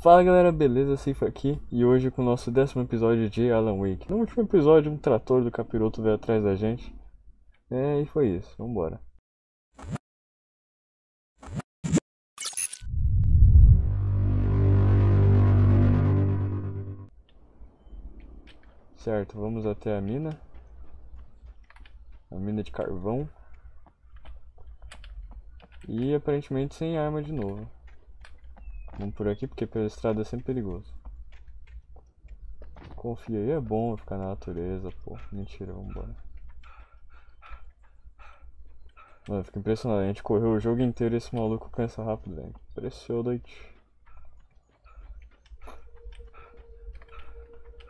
Fala galera, beleza? Cifa aqui e hoje com o nosso décimo episódio de Alan Wake. No último episódio, um trator do capiroto veio atrás da gente. É, e foi isso, vambora. Certo, vamos até a mina. A mina de carvão. E aparentemente sem arma de novo. Vamos por aqui porque pela estrada é sempre perigoso. Confia aí, é bom ficar na natureza, pô. Mentira, vambora. Mano, fico impressionado. A gente correu o jogo inteiro e esse maluco cansa rápido, velho. Impressionante.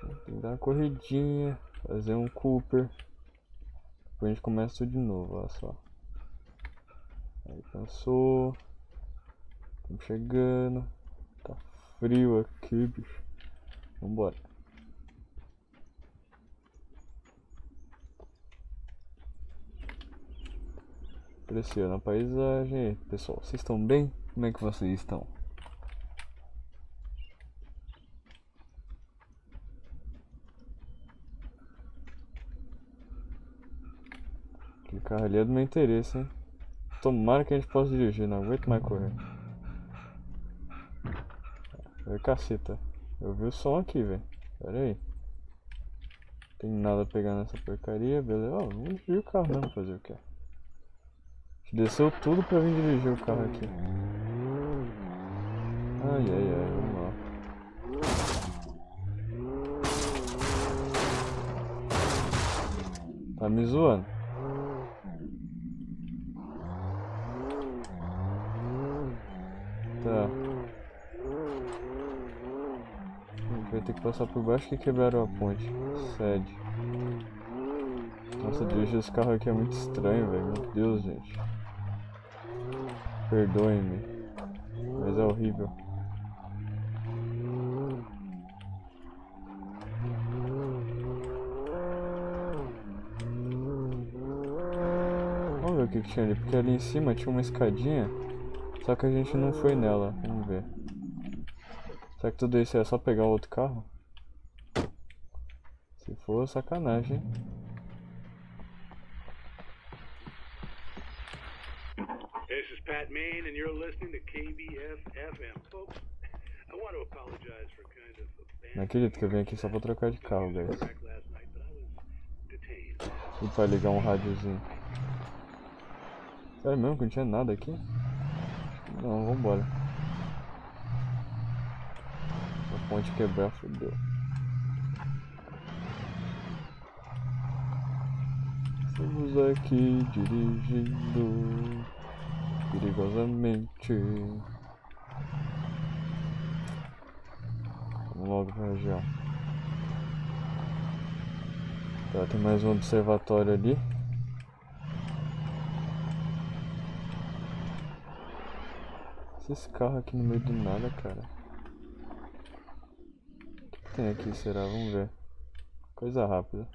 Tem que dar uma corridinha, fazer um Cooper. Depois a gente começa tudo de novo, olha só. Aí cansou. Estamos chegando. Frio aqui, bicho. Vambora. Pressiona a paisagem. Pessoal, vocês estão bem? Como é que vocês estão? Aquele carro ali é do meu interesse, hein? Tomara que a gente possa dirigir, não aguento mais correr. Oi, caceta. Eu vi o som aqui, velho. Pera aí. Tem nada a pegar nessa porcaria, beleza? Ó, vamos dirigir o carro mesmo, fazer o que? Desceu tudo pra vir dirigir o carro aqui. Ai, ai, ai, vamos lá. Tá me zoando. Tá. Vai ter que passar por baixo que quebraram a ponte. Sede. Nossa, dirigir esse carro aqui é muito estranho, velho. Meu Deus, gente. Perdoem-me. Mas é horrível. Vamos ver o que, que tinha ali. Porque ali em cima tinha uma escadinha. Só que a gente não foi nela. Vamos ver. Será que tudo isso é só pegar outro carro? For, sacanagem? This is Pat Main, and you're listening to KBF FM. Folks, I want to apologize for kind of Não acredito que eu vim aqui só pra trocar de carro, guys. E pra ligar um rádiozinho. Sério mesmo que não tinha nada aqui? Não, vambora. A ponte quebrar, fodeu. Estamos aqui dirigindo perigosamente. Vamos logo pra região. Tá, tem mais um observatório ali. Esse carro aqui no meio do nada, cara. O que, que tem aqui, será? Vamos ver. Coisa rápida.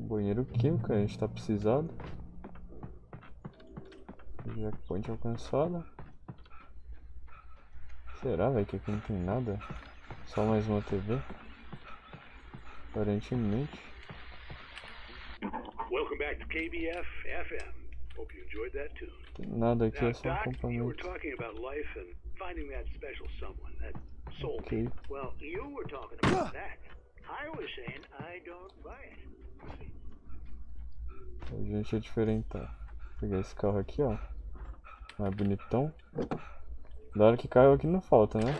Um banheiro químico, a gente tá precisado. Checkpoint alcançada. Será, velho, que aqui não tem nada? Só mais uma TV? Aparentemente. Welcome back to KBF FM. Hope you enjoyed that tune. Tem nada aqui, Now, é só um Doc, you were acampamento. talking about life and finding that special someone, that soul. Ok. Well, you were talking about that. I was saying I don't buy it. A gente é diferentão. Vou pegar esse carro aqui, ó. Mais bonitão. Da hora que carro aqui não falta, né?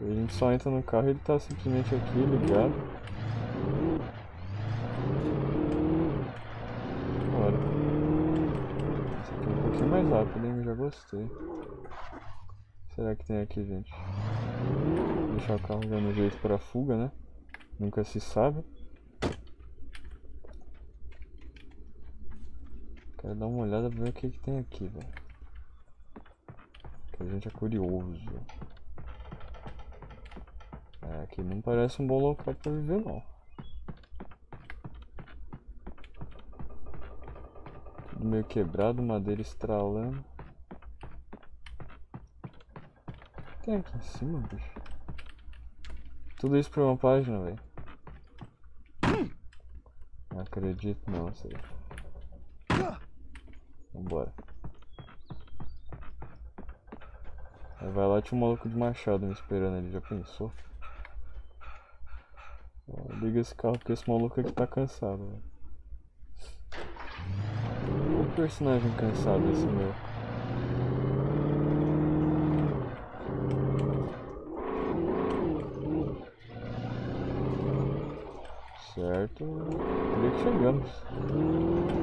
A gente só entra no carro e ele tá simplesmente aqui ligado. Bora. Esse aqui é um pouquinho mais rápido, hein? Eu já gostei. Será que tem aqui, gente? Deixar o carro dando jeito para fuga, né? Nunca se sabe. Quero dar uma olhada pra ver o que, que tem aqui, velho. Que a gente é curioso. É, aqui não parece um bom local pra viver, não. Tudo meio quebrado, madeira estralando. tem aqui em cima, bicho? Tudo isso pra uma página, velho. Não acredito não, sei. Vambora. Aí vai lá, tinha um maluco de machado me esperando ali, já pensou? Liga esse carro porque esse maluco aqui tá cansado, velho. O personagem cansado esse meu. Certo. Creio que chegamos.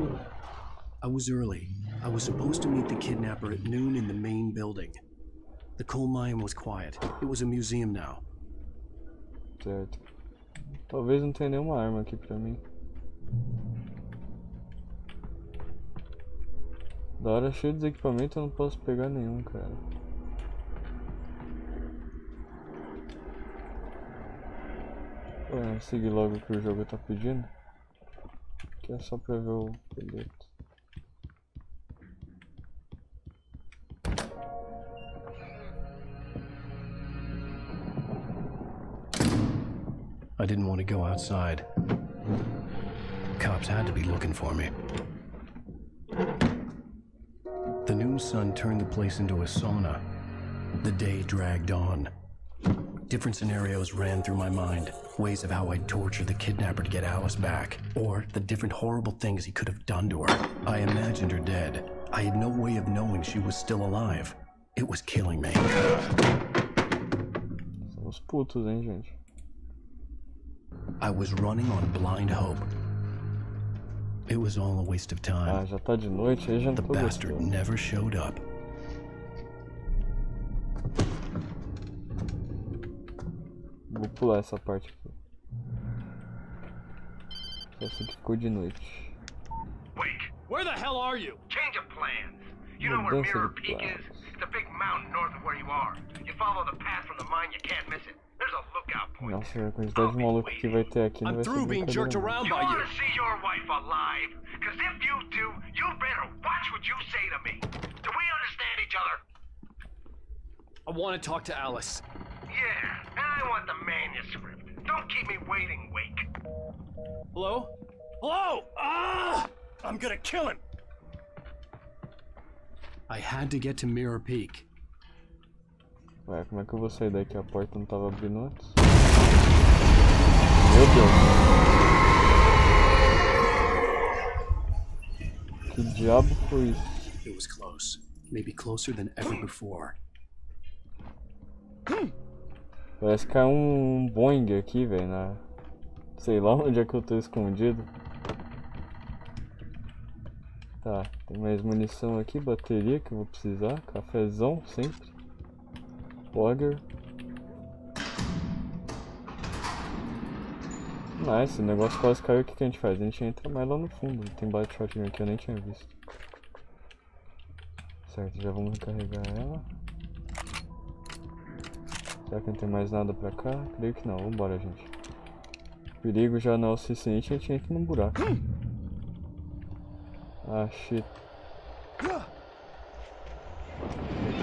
I was early. I was supposed to meet the kidnapper at noon in the main building. The coal mine was quiet. It was a museum now. Certo. Talvez não tenha nenhuma arma aqui pra mim. Da hora cheio de equipamento eu não posso pegar nenhum, cara. Vamos seguir logo o que o jogo tá pedindo. Que é só pra ver o bilhete. I didn't want to go outside. Cops had to be looking for me. The noon sun turned the place into a sauna. The day dragged on. Different scenarios ran through my mind ways of how I'd torture the kidnapper to get Alice back, or the different horrible things he could have done to her. I imagined her dead. I had no way of knowing she was still alive. It was killing me. Putos, hein, gente. I was running on blind hope. It was all a waste of time. Ah, já tá de noite, aí já não The bastard gostando. never showed up. Vou pular essa parte aqui. Só sei que ficou de noite. Wake! Where the hell are you? Change of plans. You know where Mudança Mirror Peak is? planos. It's a big mountain north of where you are. You follow the path from the mine, you can't miss it. There's a lookout point. Nossa, a quantidade de maluco que vai ter aqui não I'm vai ser through being brincadeira, jerked não. around You by want you. to see your wife alive? Because if you do, you better watch what you say to me. Do we understand each other? I want to talk to Alice. Yeah, and I want the manuscript. Don't keep me waiting, Wake. Hello? Hello? Ah! I'm gonna kill him. I had to get to Mirror Peak. Ué, como é que eu vou sair daqui? A porta não tava abrindo antes? Meu Deus. Que diabo foi isso? It was close. Maybe closer than ever before. Parece que é um Boeing aqui, velho, na... Sei lá onde é que eu tô escondido. Tá, tem mais munição aqui, bateria que eu vou precisar, cafezão sempre. Fogger. Nice, o negócio quase caiu, o que, que a gente faz? A gente entra mais lá no fundo, tem bate shotgun aqui, eu nem tinha visto. Certo, já vamos recarregar ela. Será que não tem mais nada pra cá? Creio que não, vambora gente. Perigo já não é o suficiente, a gente entra num buraco. Ah, shit.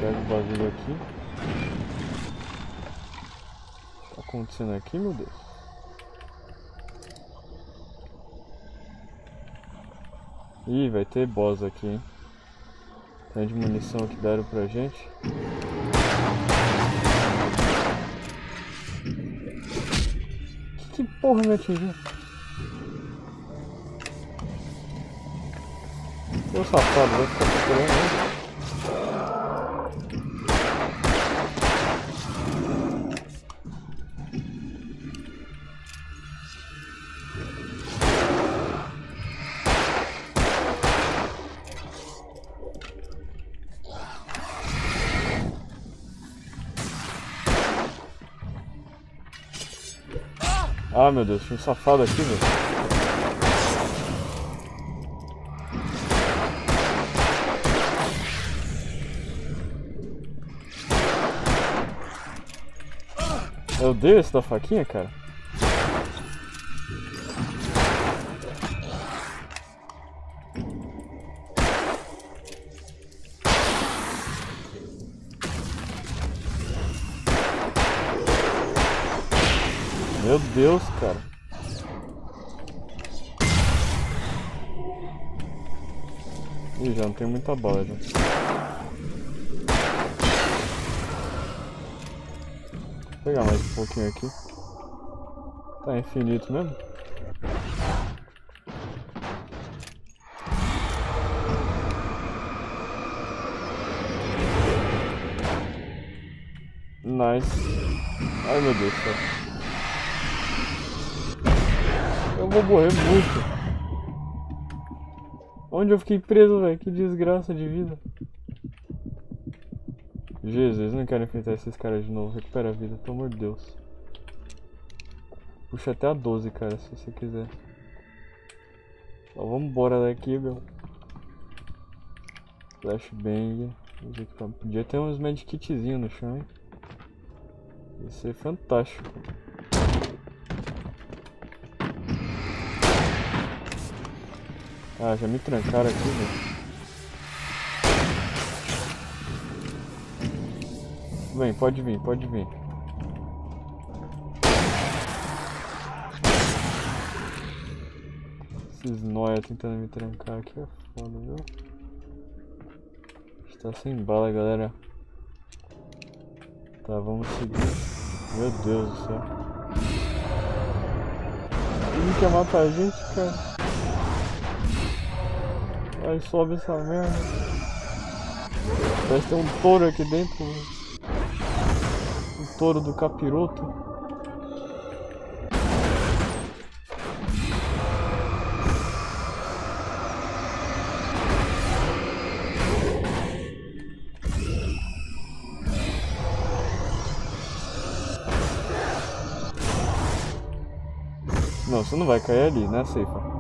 Pego o bagulho aqui. Que tá acontecendo aqui, meu Deus? Ih, vai ter boss aqui, hein? Tem de munição que deram pra gente. Que porra me atingiu? Ô safado, vai ficar procurando aí. Ah, meu Deus, tinha um safado aqui, velho. Eu odeio esse da faquinha, cara. Meu Deus, cara. Ih, já não tem muita bala já. Vou pegar mais um pouquinho aqui. Tá infinito mesmo? Nice. Ai meu Deus. Vou morrer muito. Onde eu fiquei preso, velho? Que desgraça de vida. Jesus, não quero enfrentar esses caras de novo. Recupera a vida, pelo amor de Deus. Puxa até a 12, cara, se você quiser. Então vamos embora daqui, meu. Flashbang. Podia ter uns medkitzinhos no chão, hein? Ia ser fantástico. Ah, já me trancaram aqui, velho. Vem, pode vir, pode vir. Esses nóia tentando me trancar aqui é foda, viu? Está sem bala, galera. Tá, vamos seguir. Meu Deus do céu. Ele quer matar a gente, cara. Aí sobe essa merda. Parece ter um touro aqui dentro. Um touro do capiroto. Não, você não vai cair ali, né, Ceifa?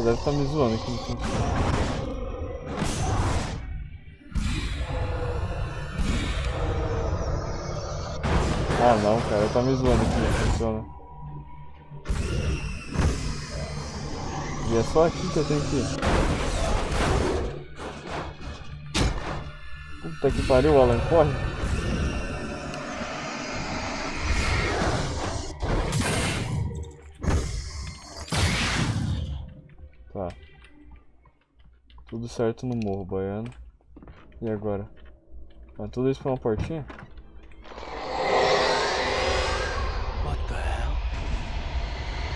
Só deve estar tá me zoando aqui no. Ah não, cara, tá me zoando aqui, não funciona. E é só aqui que eu tenho que ir. Puta que pariu, Alan, corre. Certo no morro, baiano. E agora? Ah, tudo isso pra uma portinha?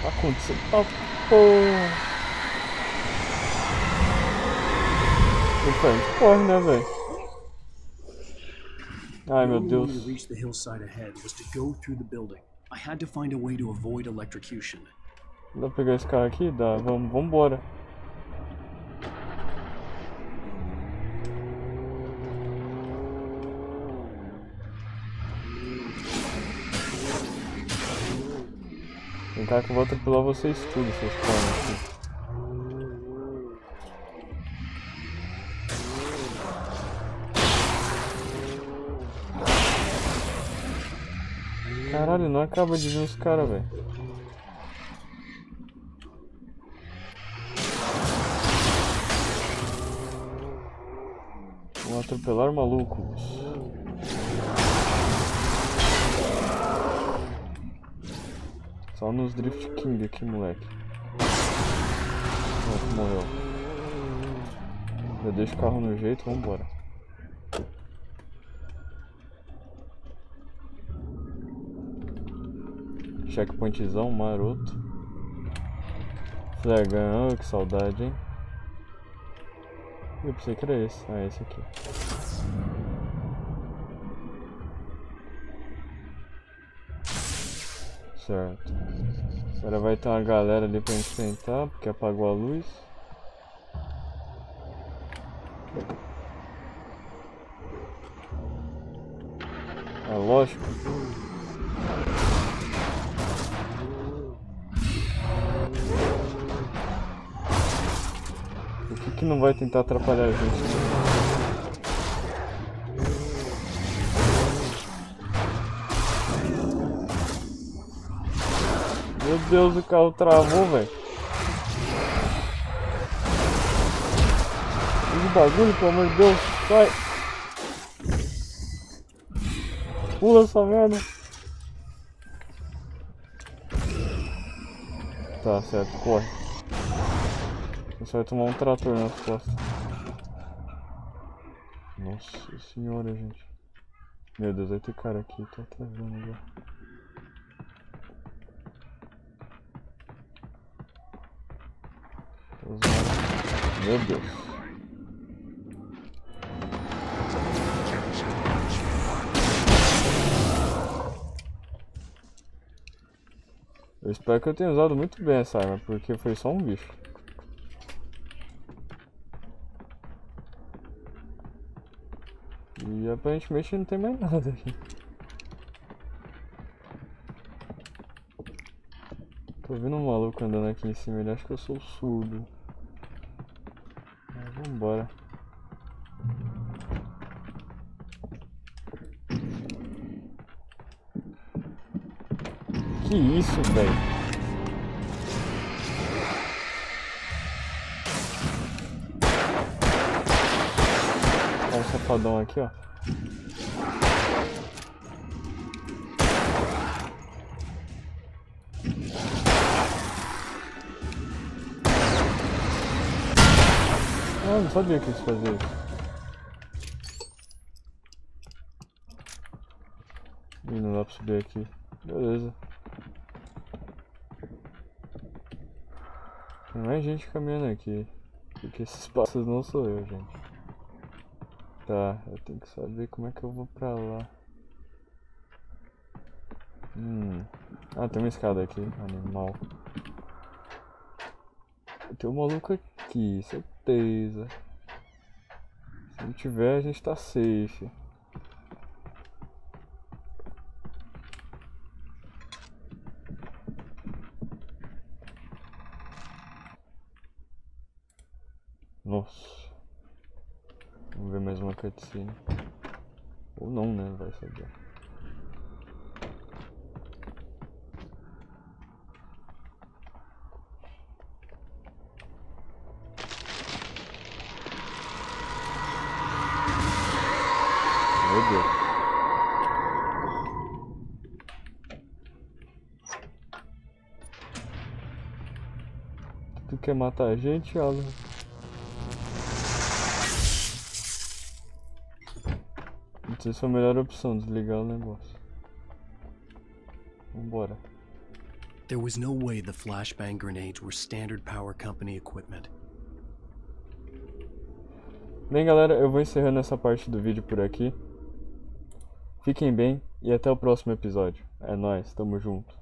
Tá acontecendo? Tá porra. Eita, corre, né, velho? Ai, meu Deus. to reach the hillside ahead was to go through the building. I had to find a way to avoid electrocution. Dá pra pegar esse cara aqui? Dá. Vamos, vambora. Vem cá que eu vou atropelar vocês tudo, seus planos aqui. Caralho, não acaba de vir os caras, velho. Vamos atropelar malucos. Só nos Drift King aqui, moleque. Morreu. Já deixa o carro no jeito, vambora. Checkpointzão maroto. Flagão, oh, que saudade, hein? Eu pensei que era esse. Ah, esse aqui. Certo. Agora vai ter uma galera ali pra enfrentar, porque apagou a luz. É lógico. O que, que não vai tentar atrapalhar a gente? Meu Deus, o carro travou, velho. Esse bagulho, pelo amor de Deus, sai. Pula essa merda. Tá, certo, corre. Você vai tomar um trator nas costas. Nossa senhora, gente. Meu Deus, vai ter cara aqui, tô até Meu Deus. Eu espero que eu tenha usado muito bem essa arma, porque foi só um bicho. E aparentemente não tem mais nada aqui. Tô vendo um maluco andando aqui em cima, ele acha que eu sou surdo. Vambora. Que isso, velho? Olha o safadão aqui, ó. Ah, não sabia que isso fazia isso. Ih, não dá pra subir aqui. Beleza. Tem mais gente caminhando aqui. Porque esses passos não sou eu, gente. Tá, eu tenho que saber como é que eu vou pra lá. Hum. Ah, tem uma escada aqui, animal. Tem um maluco aqui, certeza. Se não tiver, a gente tá safe. Nossa. Vamos ver mais uma cutscene. Ou não, né? Vai saber. Quer matar a gente, Alan? Não sei se foi a melhor opção desligar o negócio. Vambora. There was no way the flashbang grenades were Standard Power Company equipment. Bem, galera, eu vou encerrando essa parte do vídeo por aqui. Fiquem bem e até o próximo episódio. É nóis, tamo junto.